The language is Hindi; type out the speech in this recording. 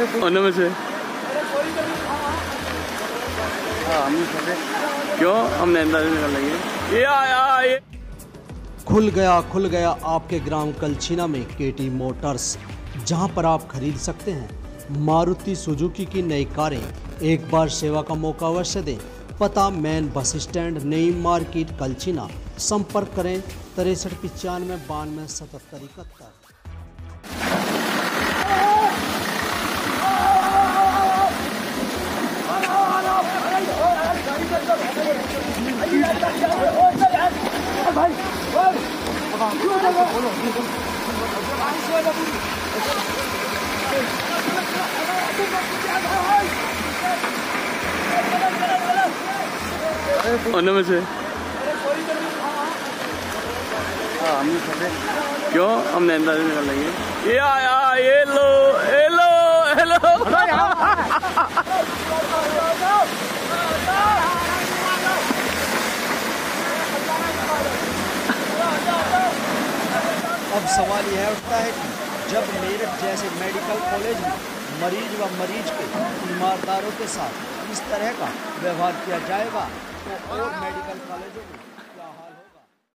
उनमें से। हाँ क्यों? हम नैंदा से निकल लेंगे ये आया ये। खुल गया खुल गया आपके ग्राम कलछीना में केटी मोटर्स। जहाँ पर आप खरीद सकते हैं मारुति सुजुकी की नई कारें। एक बार सेवा का मौका अवश्य दें। पता मैन बस स्टैंड नई मार्केट कलछीना संपर्क करें तिरसठ पचानवे बानवे सतहत्तर इकहत्तर। उनमें से क्यों हम नैंदा से निकल लेंगे ये आया ये लो ये लो ये लो अब सवाल यह उठता है कि जब मेरठ जैसे मेडिकल कॉलेज में मरीज़ व मरीज़ के ईमानदारों के साथ इस तरह का व्यवहार किया जाएगा तो और मेडिकल